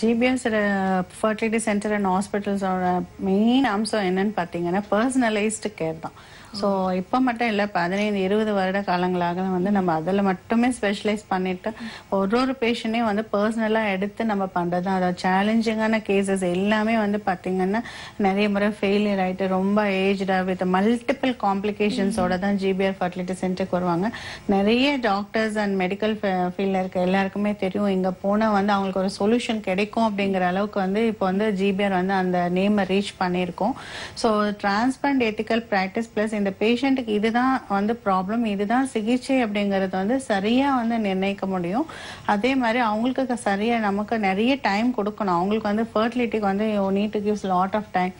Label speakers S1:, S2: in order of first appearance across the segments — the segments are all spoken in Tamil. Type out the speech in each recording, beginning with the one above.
S1: ஜிபிஎஸ் ஃபர்டிலிட்டி சென்டர் அண்ட் ஹாஸ்பிட்டல்ஸோட மெயின் அம்சம் என்னன்னு பார்த்தீங்கன்னா பர்சனலைஸ்டு கேர் தான். ஸோ இப்போ மட்டும் இல்லை பதினைந்து இருபது வருட காலங்களாக வந்து நம்ம அதில் மட்டுமே ஸ்பெஷலைஸ் பண்ணிட்டு ஒரு ஒரு பேஷண்ட்டையும் வந்து பர்சனலாக எடுத்து நம்ம பண்ணுறது அதாவது சேலஞ்சிங்கான கேசஸ் எல்லாமே வந்து பார்த்தீங்கன்னா நிறைய முறை ஃபெயிலியர் ஆகிட்டு ரொம்ப ஏஜ்டாக வித் மல்டிபிள் காம்ப்ளிகேஷன்ஸோட தான் ஜிபிஆர் ஃபர்டிலிட்டி சென்டருக்கு வருவாங்க. நிறைய டாக்டர்ஸ் அண்ட் மெடிக்கல் ஃபீல்டில் இருக்க எல்லாருக்குமே தெரியும் இங்கே போனால் வந்து அவங்களுக்கு ஒரு சொல்யூஷன் கிடைக்கும் அப்படிங்கிற அளவுக்கு வந்து இப்போ வந்து ஜிபிஆர் வந்து அந்த நேமை ரீச் பண்ணியிருக்கோம். So transparent ethical practice plus இந்த பேஷண்ட்டுக்கு இதுதான் வந்து ப்ராப்ளம் இதுதான் சிகிச்சை அப்படிங்கிறது வந்து சரியா வந்து நிர்ணயிக்க முடியும். அதே மாதிரி அவங்களுக்கு சரியா நமக்கு நிறைய டைம் கொடுக்கணும். அவங்களுக்கு வந்து ஃபர்டிலிட்டிக்கு வந்து need to gives lot of time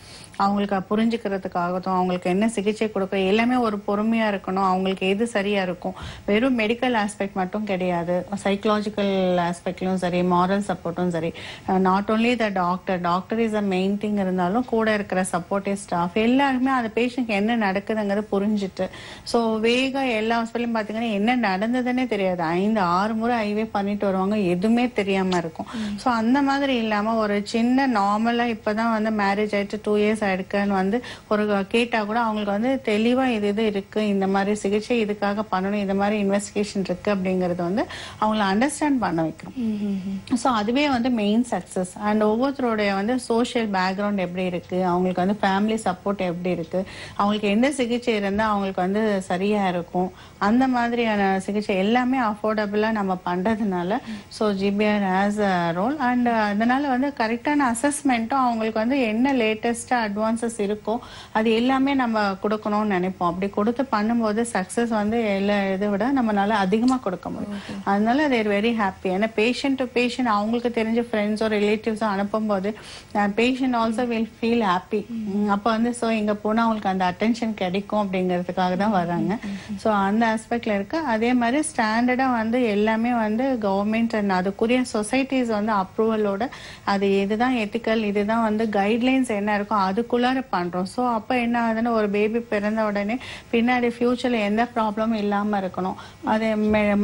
S1: அவங்களுக்கு புரிஞ்சுக்கிறதுக்காகட்டும் அவங்களுக்கு என்ன சிகிச்சை கொடுக்க எல்லாமே ஒரு பொறுமையா இருக்கணும். அவங்களுக்கு எது சரியா இருக்கும். வெறும் மெடிக்கல் ஆஸ்பெக்ட் மட்டும் கிடையாது. சைக்கலாஜிக்கல் ஆஸ்பெக்ட்லயும் சரி மாரல் சப்போர்ட்டும் சரி. Not only the doctor doctor is a main thing இருந்தாலும் கூட இருக்கிற சப்போர்ட்டிவ் ஸ்டாஃப் எல்லாருமே அந்த பேஷண்ட்க்கு என்ன நடக்குதுங்கிறத புரிஞ்சுட்டு. ஸோ வேக எல்லா ஹாஸ்பிட்டலும் பார்த்தீங்கன்னா என்ன நடந்ததுன்னே தெரியாது. ஐந்து ஆறு முறை ஐவே பண்ணிட்டு வருவாங்க. எதுவுமே தெரியாம இருக்கும். ஸோ அந்த மாதிரி இல்லாம ஒரு சின்ன நார்மலா இப்பதான் வந்து மேரேஜ் ஆயிட்டு டூ இயர்ஸ் ஆயிடுக்குன்னு வந்து ஒரு கேட்டா கூட அவங்களுக்கு வந்து தெளிவா இது இது இருக்கு. இந்த மாதிரி சிகிச்சை இதுக்காக பண்ணணும். இந்த மாதிரி இன்வெஸ்டிகேஷன் இருக்கு அப்படிங்கறது வந்து அவங்கள அண்டர்ஸ்டாண்ட் பண்ண வைக்கிறோம் ஸோ அதுவே வந்து மெயின் சக்சஸ் அண்ட் ஒவ்வொருத்தருடைய வந்து சோஷியல் பேக்ரவுண்ட் எப்படி இருக்கு? அவங்களுக்கு வந்து ஃபேமிலி சப்போர்ட் எப்படி இருக்கு? அவங்களுக்கு எந்த சிகிச்சை இருந்தால் அவங்களுக்கு வந்து சரியா இருக்கும். அந்த மாதிரியான சிகிச்சை எல்லாமே அஃபோர்டபுளா நம்ம பண்றதுனால so GPR has a role and அதனால வந்து கரெக்டான அசஸ்மெண்ட்டும் அவங்களுக்கு வந்து என்ன லேட்டஸ்டா அட்வான்சஸ் இருக்கோ அது எல்லாமே நம்ம கொடுக்கணும்னு நினைப்போம். அப்படி கொடுத்து பண்ணும்போது சக்சஸ் வந்து எல்லா இதை விட நம்மளால அதிகமா கொடுக்க முடியும். அதனால தேர் வெரி ஹாப்பி ஏன்னா பேஷண்ட் டு பேஷண்ட் அவங்களுக்கு தெரிஞ்ச ஃப்ரெண்ட்ஸோ ரிலேட்டிவ்ஸோ அனுப்பும்போது patient also will feel happy அப்போ வந்து ஸோ இங்க போனா அவங்களுக்கு அந்த அட்டென்ஷன் கிடைக்கும். அப்படிங்கிறதுக்காக தான் வராங்க. ஸோ அந்த ஆஸ்பெக்ட்ல இருக்கு. அதே மாதிரி ஸ்டாண்டர்டா வந்து எல்லாமே வந்து கவர்மெண்ட் அண்ட் அதுக்குரிய சொசைட்டிஸ் வந்து அப்ரூவலோட அது இதுதான் எத்திக்கல் இதுதான் வந்து கைட்லைன்ஸ் என்ன இருக்கோ அதுக்குள்ளார பண்றோம். ஸோ அப்போ என்ன ஆகுதுன்னா ஒரு பேபி பிறந்த உடனே பின்னாடி ஃபியூச்சர்ல எந்த ப்ராப்ளமும் இல்லாம இருக்கணும். அது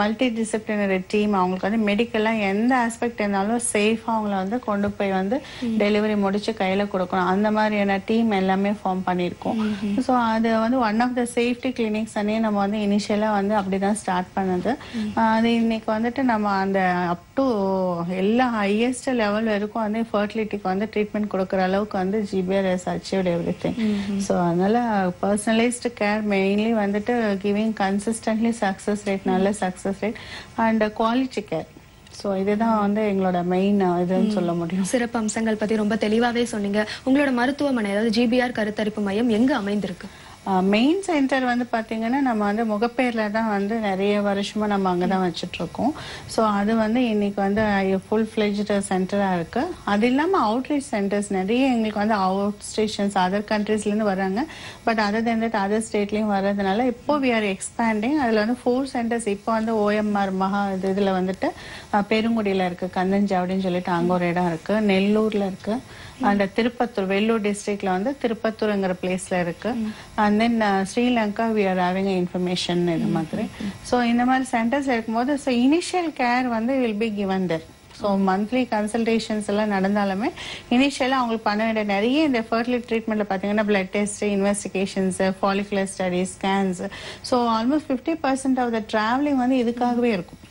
S1: மல்டி டிசிப்ளினரி டீம் அவங்களுக்கு வந்து மெடிக்கலா எந்த ஆஸ்பெக்ட் இருந்தாலும் சேஃபா அவங்கள வந்து கொண்டு போய் வந்து டெலிவரி முடிச்சு கையில கொடுக்கணும். அந்த மாதிரியான டீம் எல்லாமே ஃபார்ம் பண்ணியிருக்கோம். ஸோ அது வந்து one of the safety clinics அனே நம்ம வந்து இனிஷியலா வந்து அப்படிதான் ஸ்டார்ட் பண்ணது. அது இன்னைக்கு வந்துட்டு நம்ம அந்த அப் டு எல்லா ஹையஸ்ட் லெவல் வரைக்கும் வந்து ஃபர்டிலிட்டிக்கு வந்து ட்ரீட்மெண்ட் கொடுக்குற அளவுக்கு வந்து GPR has achieved everything so அதனால பர்சனலைஸ்டு கேர் மெயின்லி வந்துட்டு கிவிங் கன்சிஸ்டன்ட்லி சக்ஸஸ் ரேட் நல்ல success rate and quality care so இதுதான் வந்து எங்களோட மெயின் இதுன்னு சொல்ல முடியும்.
S2: சிறப்பு அம்சங்கள் பத்தி ரொம்ப தெளிவாவே சொன்னீங்க. உங்களோட மருத்துவமனை அதாவது ஜிபிஆர் கருத்தரிப்பு மையம் எங்க அமைந்திருக்கு?
S1: மெயின் சென்டர் வந்து பாத்தீங்கன்னா நம்ம வந்து முகப்பேர்ல தான் வந்து நிறைய வருஷமா நம்ம அங்கதான் வச்சுட்டு இருக்கோம் ஸோ அது வந்து இன்னைக்கு வந்து ஃபுல் ஃபிளெஜ்டு சென்டரா இருக்கு. அது இல்லாம அவுட்ரீச் சென்டர்ஸ் நிறைய எங்களுக்கு வந்து அவுட் ஸ்டேஷன்ஸ் அதர் கண்ட்ரீஸ்ல இருந்து வராங்க. But other than that other ஸ்டேட்லயும் வர்றதுனால இப்போ வி ஆர் எக்ஸ்பேண்டிங் அதுல வந்து ஃபோர் சென்டர்ஸ் இப்போ வந்து ஓஎம்ஆர் மகா இது இதுல வந்துட்டு பெருங்குடியில இருக்கு. கந்தஞ்சாவடின்னு சொல்லிட்டு அங்க ஒரு இடம் இருக்கு. நெல்லூர்ல இருக்கு. அண்ட் திருப்பத்தூர் வெள்ளூர் டிஸ்ட்ரிக்ட்ல வந்து திருப்பத்தூர்ங்கிற பிளேஸ்ல இருக்கு. And then Sri Lanka we are having information இது மாதிரி ஸோ இந்த மாதிரி சென்டர்ஸ் இருக்கும்போது ஸோ இனிஷியல் கேர் வந்து will be given there so monthly consultations எல்லாம் நடந்தாலுமே இனிஷியலாக அவங்களுக்கு பண்ண வேண்டிய நிறைய இந்த ஃபர்டிலிட்டி ட்ரீட்மெண்ட்ல பார்த்தீங்கன்னா blood test investigations follicular studies scans so almost fifty percent of the travelling வந்து இதுக்காகவே இருக்கும்.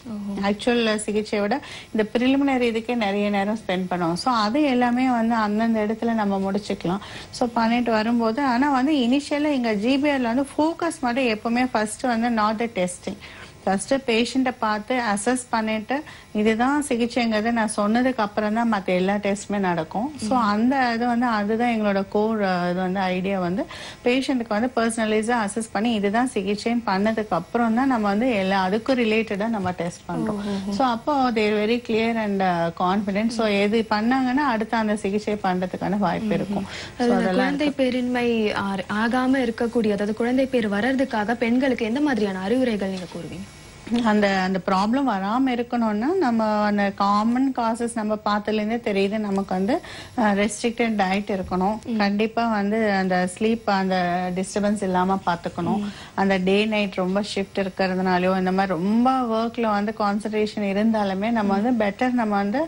S1: ஆக்சுவல் சிகிச்சையை விட இந்த ப்ரிலிமினரி இதுக்கே நிறைய நேரம் ஸ்பெண்ட் பண்ணுவோம். ஸோ அது எல்லாமே வந்து அந்தந்த இடத்துல நம்ம முடிச்சுக்கலாம். ஸோ பண்ணிட்டு வரும்போது ஆனால் வந்து இனிஷியலாக எங்கள் ஜிபிஆர்ல வந்து ஃபோக்கஸ் மட்டும் எப்போவுமே ஃபர்ஸ்ட் வந்து நாட் த டெஸ்டிங் ஃபர்ஸ்ட் பேஷண்ட்டை பார்த்து அசஸ் பண்ணிட்டு இதுதான் சிகிச்சைங்கிறது நான் சொன்னதுக்கு அப்புறம் தான் மற்ற எல்லா டெஸ்ட்டுமே நடக்கும். ஸோ அந்த இது வந்து அதுதான் எங்களோட கோர் இது வந்து ஐடியா வந்து பேஷண்ட்டுக்கு வந்து பர்சனலைஸாக அசஸ் பண்ணி இதுதான் சிகிச்சைன்னு பண்ணதுக்கு அப்புறம் தான் நம்ம வந்து எல்லா அதுக்கும் ரிலேட்டடாக நம்ம டெஸ்ட் பண்றோம். ஸோ அப்போ they're very clear and confident so எது பண்ணாங்கன்னா அடுத்து அந்த சிகிச்சை பண்றதுக்கான வாய்ப்பு இருக்கும்.
S2: குழந்தை பேரின்மை ஆ- ஆகாம இருக்கக்கூடிய அதாவது குழந்தை பேர் வர்றதுக்காக பெண்களுக்கு எந்த மாதிரியான அறிவுரைகள் நீங்க கூறுவீங்க?
S1: அந்த அந்த ப்ராப்ளம் வராம இருக்கணும்னா நம்ம அந்த காமன் காசஸ் நம்ம பார்த்ததுலேருந்தே தெரியுது நமக்கு வந்து ரெஸ்ட்ரிக்டட் டயட் இருக்கணும். கண்டிப்பா வந்து அந்த ஸ்லீப் அந்த டிஸ்டர்பன்ஸ் இல்லாம பார்த்துக்கணும். அந்த டே நைட் ரொம்ப ஷிஃப்ட் இருக்கிறதுனாலயோ இந்த மாதிரி ரொம்ப ஒர்க்ல வந்து கான்சன்ட்ரேஷன் இருந்தாலுமே நம்ம வந்து பெட்டர் நம்ம வந்து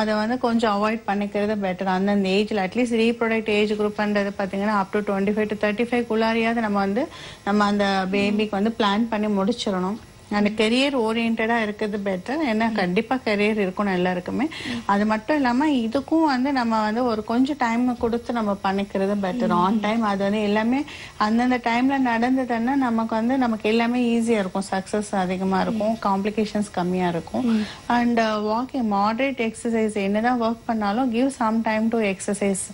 S1: அதை வந்து கொஞ்சம் அவாய்ட் பண்ணிக்கிறது பெட்டர் அந்தந்த ஏஜ்ல அட்லீஸ்ட் ரீப்ரொடக்ட் ஏஜ் குரூப்ன்றது பார்த்தீங்கன்னா up to twenty five to thirty five குள்ளாரியாவது நம்ம வந்து நம்ம அந்த பேபிக்கு வந்து பிளான் பண்ணி முடிச்சிடணும். அந்த கெரியர் ஓரியன்டா இருக்கிறது பெட்டர் ஏன்னா கண்டிப்பா கெரியர் இருக்கணும் எல்லாருக்குமே. அது மட்டும் இல்லாம இதுக்கும் வந்து நம்ம வந்து ஒரு கொஞ்சம் டைம் கொடுத்து நம்ம பண்ணிக்கிறது பெட்டர் ஆன் டைம் அது வந்து எல்லாமே அந்தந்த டைம்ல நடந்ததுன்னா நமக்கு வந்து நமக்கு எல்லாமே ஈஸியா இருக்கும். சக்சஸ் அதிகமா இருக்கும். காம்ப்ளிகேஷன்ஸ் கம்மியா இருக்கும். அண்ட் வாக்கிங் மாடரேட் எக்ஸசைஸ் என்னதான் ஒர்க் பண்ணாலும் give some time to exercise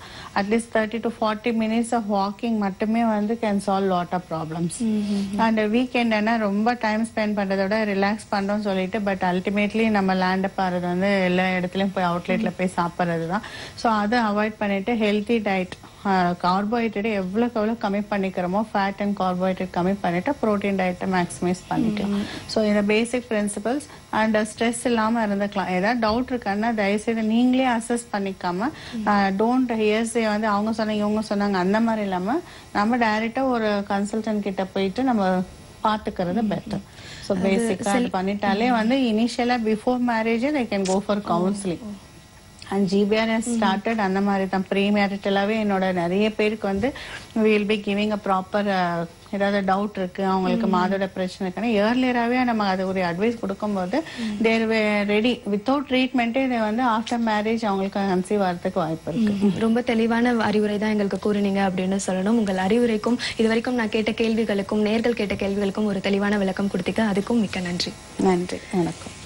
S1: at least thirty to forty minutes of walking மட்டுமே வந்து can solve lot of problems and weekend என்ன ரொம்ப டைம் ஸ்பெண்ட் பண்றதை விட ரிலாக்ஸ் பண்றோம்னு சொல்லிட்டு பட் அல்டிமேட்லி நம்ம லேண்ட் பாருறது வந்து எல்லா இடத்துலயும் போய் அவுட்லெட்ல போய் சாப்பிட்றது தான் ஸோ அதை அவாய்ட் பண்ணிட்டு ஹெல்த்தி டயட் கார்போஹைட்ரேட் எவ்வளோக்கு எவ்வளோ கம்மி பண்ணிக்கிறோமோ ஃபேட் அண்ட் கார்போஹைட்ரேட் கம்மி பண்ணிட்டு ப்ரோட்டீன் டயட்டை மேக்ஸிமைஸ் பண்ணிக்கலாம். ஸோ இந்த பேசிக் பிரின்சிபல்ஸ் அண்ட் ஸ்ட்ரெஸ் இல்லாமல் இருந்துக்கலாம். ஏதாவது டவுட் இருக்கான்னா தயவுசெய்து நீங்களே அசஸ் பண்ணிக்காம டோன்ட் ஹியர்ஸே வந்து அவங்க சொன்னாங்க இவங்க சொன்னாங்க அந்த மாதிரி இல்லாமல் நம்ம டைரெக்டாக ஒரு கன்சல்டன்ட் கிட்ட போயிட்டு நம்ம பார்த்துக்கிறது பெட்டர் ஸோ பேசிக்காக பண்ணிட்டாலே வந்து இனிஷியலாக பிஃபோர் மேரேஜே they can go for counselling and GPR started அந்த மாதிரி தான். ப்ரீ மேரிட்டலாகவே என்னோட நிறைய பேருக்கு வந்து will be giving a proper ஏதாவது டவுட் இருக்கு அவங்களுக்கு மாதோட பிரச்சனை இருக்குன்னா ஏர்லியராகவே நம்ம அது ஒரு அட்வைஸ் கொடுக்கும்போது தேர் ரெடி வித்தவுட் ட்ரீட்மெண்ட்டே இதை வந்து ஆஃப்டர் மேரேஜ் அவங்களுக்கு கன்சீவ் ஆகிறதுக்கு வாய்ப்பு இருக்கு.
S2: ரொம்ப தெளிவான அறிவுரை தான் எங்களுக்கு கூறினீங்க அப்படின்னு சொல்லணும். உங்கள் அறிவுரைக்கும் இதுவரைக்கும் நான் கேட்ட கேள்விகளுக்கும் நேர்கள் கேட்ட கேள்விகளுக்கும் ஒரு தெளிவான விளக்கம் கொடுத்தீங்க. அதுக்கும் மிக்க நன்றி.
S1: நன்றி. வணக்கம்.